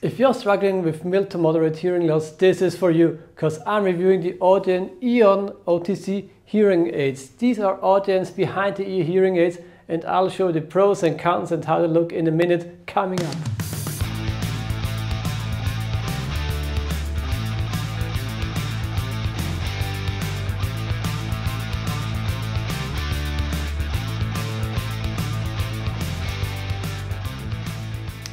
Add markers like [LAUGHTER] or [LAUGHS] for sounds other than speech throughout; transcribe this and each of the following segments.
If you're struggling with mild to moderate hearing loss, this is for you, because I'm reviewing the Audien Eon OTC hearing aids. These are Audien's behind the ear hearing aids, and I'll show the pros and cons and how they look in a minute coming up.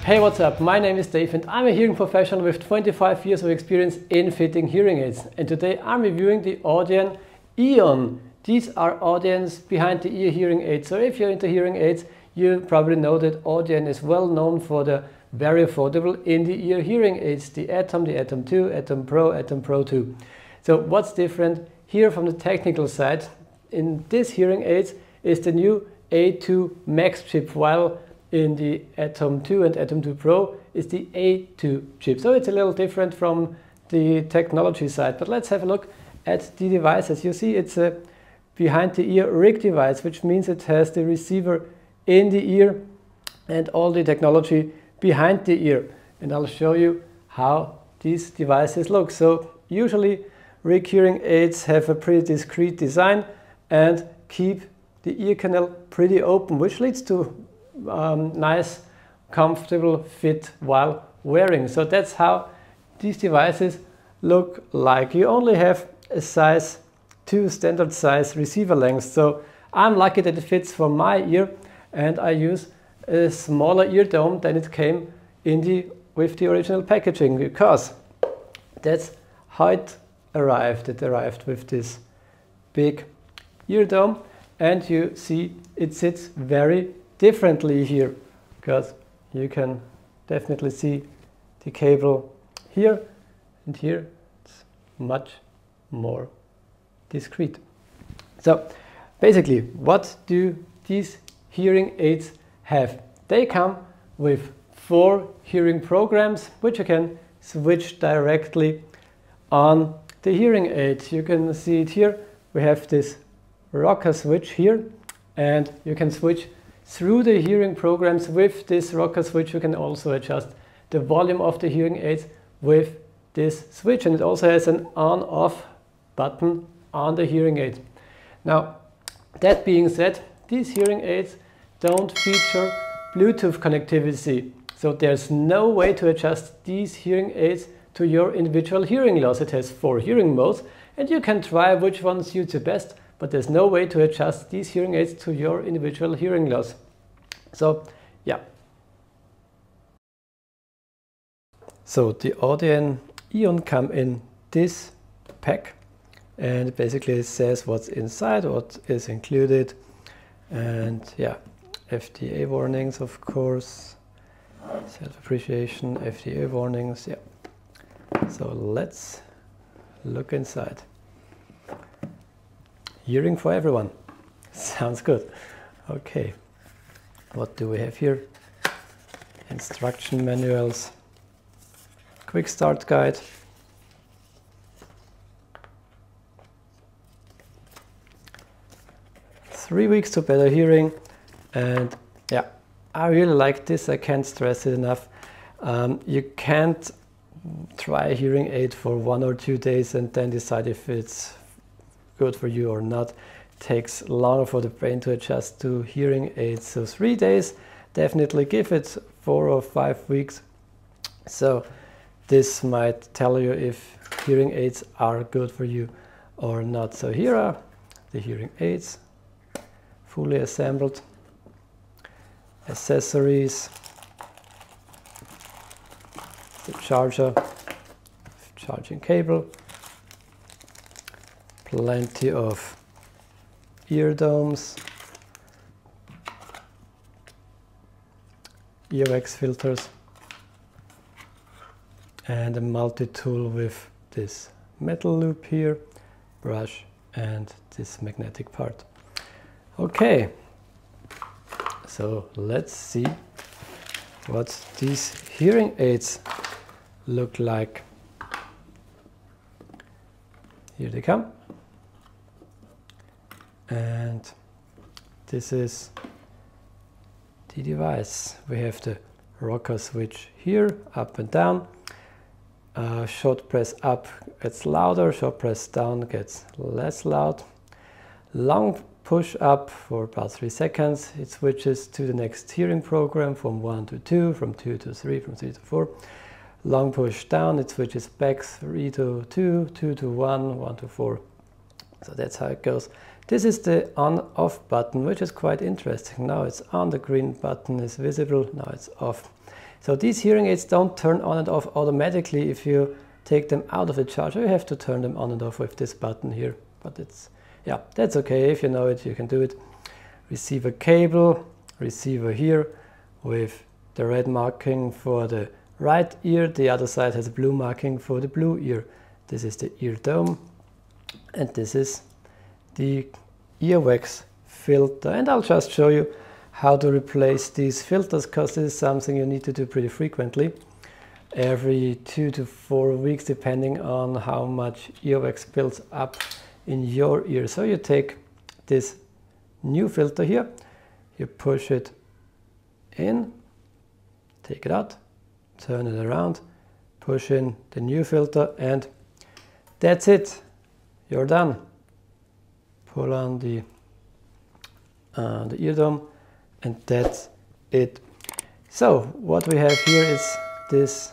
Hey, what's up? My name is Dave and I'm a hearing professional with 25 years of experience in fitting hearing aids. And today I'm reviewing the Audien Eon. These are Audien's behind the ear hearing aids. So if you're into hearing aids, you probably know that Audien is well known for the very affordable in-the-ear hearing aids, the Atom, the Atom 2, Atom Pro, Atom Pro 2. So what's different here from the technical side in this hearing aids is the new A2 Max chip, while in the Atom 2 and Atom 2 Pro is the A2 chip. So it's a little different from the technology side. But let's have a look at the devices. You see it's a behind the ear RIC device, which means it has the receiver in the ear and all the technology behind the ear. And I'll show you how these devices look. So usually RIC hearing aids have a pretty discreet design and keep the ear canal pretty open, which leads to um, nice, comfortable fit while wearing. So that's how these devices look like. You only have a size 2 standard size receiver length. So I'm lucky that it fits for my ear and I use a smaller ear dome than it came in the with the original packaging because that's how it arrived. It arrived with this big ear dome and you see it sits very differently here because you can definitely see the cable here and here it's much more discreet. So basically what do these hearing aids have? They come with four hearing programs which you can switch directly on the hearing aid. You can see it here. We have this rocker switch here and you can switch through the hearing programs with this rocker switch, you can also adjust the volume of the hearing aids with this switch. And it also has an on-off button on the hearing aid. Now, that being said, these hearing aids don't feature Bluetooth connectivity. So there's no way to adjust these hearing aids to your individual hearing loss. It has four hearing modes and you can try which one suits you best but there's no way to adjust these hearing aids to your individual hearing loss. So yeah. So the Audien Eon come in this pack and basically it says what's inside, what is included and yeah, FDA warnings of course, self-appreciation, FDA warnings, yeah. So let's look inside. Hearing for everyone. [LAUGHS] Sounds good. Okay. What do we have here? Instruction manuals. Quick start guide. Three weeks to better hearing. And yeah, I really like this. I can't stress it enough. Um, you can't try a hearing aid for one or two days and then decide if it's good for you or not. Takes longer for the brain to adjust to hearing aids. So three days, definitely give it four or five weeks. So this might tell you if hearing aids are good for you or not. So here are the hearing aids, fully assembled, accessories, the charger, charging cable, plenty of ear domes, earwax filters, and a multi-tool with this metal loop here, brush, and this magnetic part. Okay, so let's see what these hearing aids look like. Here they come and this is the device. We have the rocker switch here, up and down. Uh, short press up gets louder, short press down gets less loud. Long push up for about three seconds. It switches to the next hearing program from one to two, from two to three, from three to four. Long push down, it switches back three to two, two to one, one to four. So that's how it goes. This is the on off button, which is quite interesting. Now it's on, the green button is visible, now it's off. So these hearing aids don't turn on and off automatically if you take them out of the charger. You have to turn them on and off with this button here, but it's yeah, that's okay. If you know it, you can do it. Receiver cable, receiver here with the red marking for the right ear. The other side has a blue marking for the blue ear. This is the ear dome and this is the earwax filter. And I'll just show you how to replace these filters because this is something you need to do pretty frequently every two to four weeks depending on how much earwax builds up in your ear. So you take this new filter here, you push it in, take it out, turn it around, push in the new filter and that's it. You're done. Pull on the, uh, the ear dome and that's it. So what we have here is this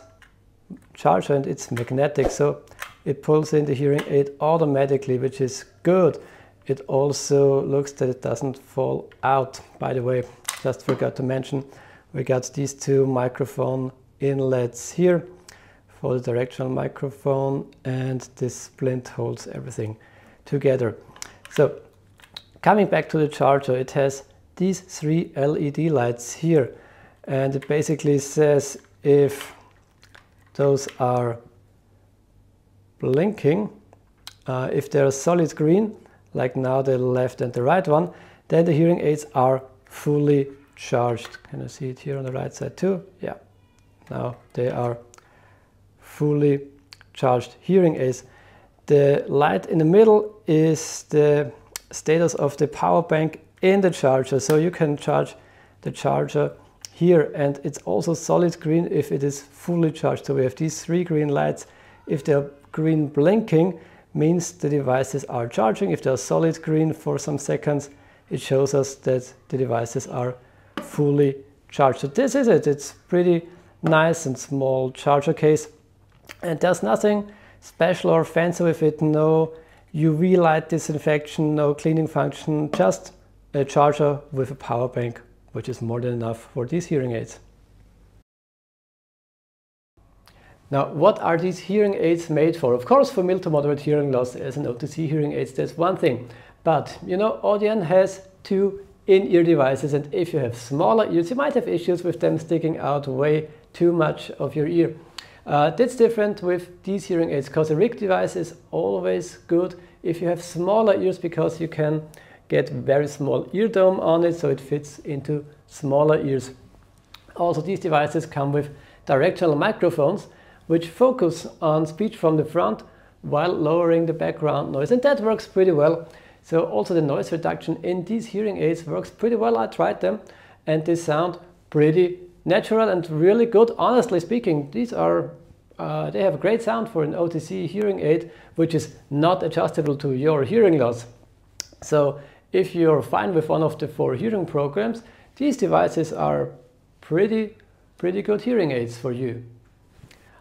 charger and it's magnetic. So it pulls in the hearing aid automatically, which is good. It also looks that it doesn't fall out. By the way, just forgot to mention, we got these two microphone inlets here for the directional microphone and this splint holds everything together. So coming back to the charger, it has these three LED lights here and it basically says if those are blinking. Uh, if they're solid green, like now the left and the right one, then the hearing aids are fully charged. Can you see it here on the right side too? Yeah. Now they are fully charged hearing aids. The light in the middle is the status of the power bank in the charger. So you can charge the charger here and it's also solid green if it is fully charged. So we have these three green lights. If they're green blinking means the devices are charging. If they're solid green for some seconds, it shows us that the devices are fully charged. So this is it. It's pretty nice and small charger case. And there's nothing special or fancy with it. No UV light disinfection, no cleaning function, just a charger with a power bank, which is more than enough for these hearing aids. Now, what are these hearing aids made for? Of course, for mild to moderate hearing loss as an OTC hearing aids, that's one thing. But, you know, Audien has two in-ear devices and if you have smaller ears, you might have issues with them sticking out way too much of your ear. Uh, that's different with these hearing aids because a RIC device is always good if you have smaller ears because you can get very small ear dome on it so it fits into smaller ears. Also, these devices come with directional microphones which focus on speech from the front while lowering the background noise. And that works pretty well. So also the noise reduction in these hearing aids works pretty well. I tried them and they sound pretty natural and really good. Honestly speaking, these are uh, they have a great sound for an OTC hearing aid, which is not adjustable to your hearing loss. So if you're fine with one of the four hearing programs, these devices are pretty, pretty good hearing aids for you.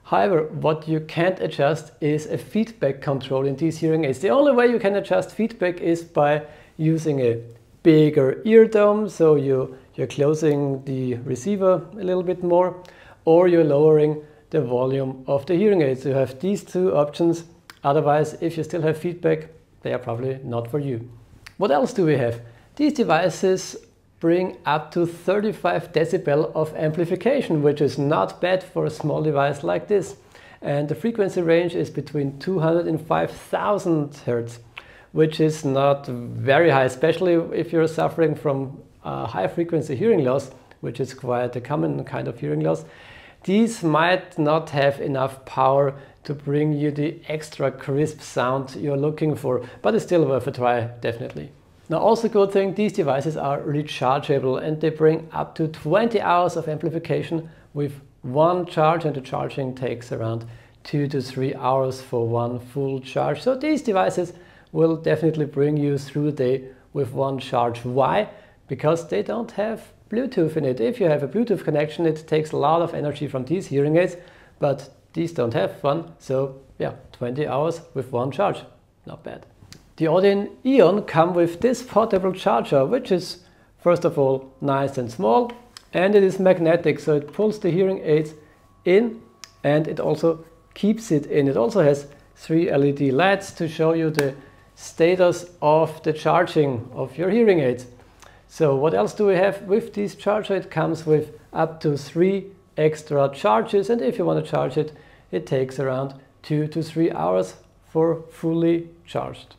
However, what you can't adjust is a feedback control in these hearing aids. The only way you can adjust feedback is by using a bigger ear dome, so you, you're closing the receiver a little bit more, or you're lowering the volume of the hearing aids. You have these two options. Otherwise, if you still have feedback, they are probably not for you. What else do we have? These devices bring up to 35 decibel of amplification, which is not bad for a small device like this. And the frequency range is between 200 and 5000 hertz, which is not very high, especially if you're suffering from uh, high frequency hearing loss, which is quite a common kind of hearing loss. These might not have enough power to bring you the extra crisp sound you're looking for, but it's still worth a try, definitely. Now also good thing, these devices are rechargeable and they bring up to 20 hours of amplification with one charge and the charging takes around two to three hours for one full charge. So these devices will definitely bring you through the day with one charge. Why? Because they don't have Bluetooth in it. If you have a Bluetooth connection, it takes a lot of energy from these hearing aids, but these don't have one. So yeah, 20 hours with one charge. Not bad. The Audien Eon come with this portable charger, which is first of all nice and small, and it is magnetic, so it pulls the hearing aids in and it also keeps it in. It also has three LED lights to show you the status of the charging of your hearing aids. So what else do we have with this charger? It comes with up to three extra charges and if you want to charge it, it takes around two to three hours for fully charged.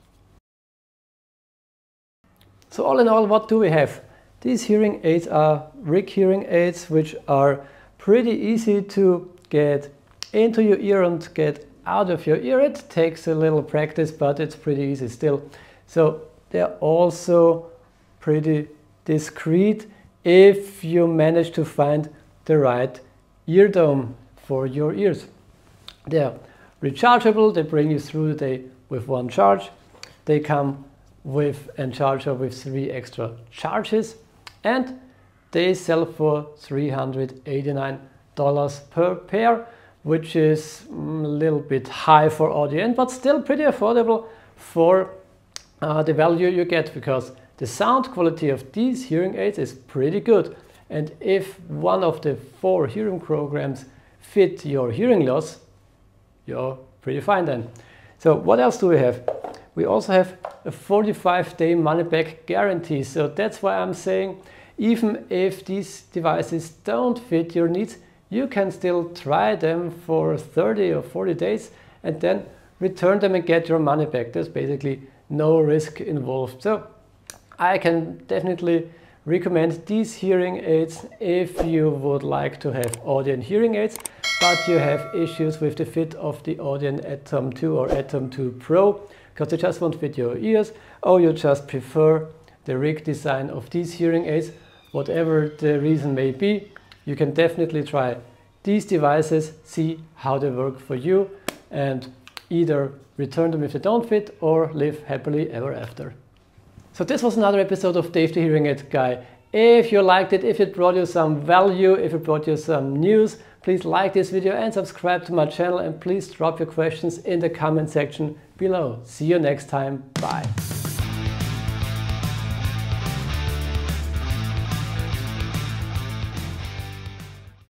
So all in all, what do we have? These hearing aids are RIC hearing aids, which are pretty easy to get into your ear and get out of your ear. It takes a little practice, but it's pretty easy still. So they're also pretty discreet if you manage to find the right ear dome for your ears. They're rechargeable, they bring you through the day with one charge. They come with a charger with three extra charges and they sell for $389 per pair which is mm, a little bit high for Audien but still pretty affordable for uh, the value you get because the sound quality of these hearing aids is pretty good and if one of the four hearing programs fit your hearing loss you're pretty fine then. So what else do we have? We also have a 45 day money back guarantee. So that's why I'm saying even if these devices don't fit your needs, you can still try them for 30 or 40 days and then return them and get your money back. There's basically no risk involved. So I can definitely recommend these hearing aids if you would like to have Audien hearing aids but you have issues with the fit of the Audien Atom 2 or Atom 2 Pro because they just won't fit your ears or you just prefer the RIC design of these hearing aids, whatever the reason may be, you can definitely try these devices, see how they work for you and either return them if they don't fit or live happily ever after. So this was another episode of Dave the Hearing Aid Guy. If you liked it, if it brought you some value, if it brought you some news, please like this video and subscribe to my channel and please drop your questions in the comment section below. See you next time. Bye.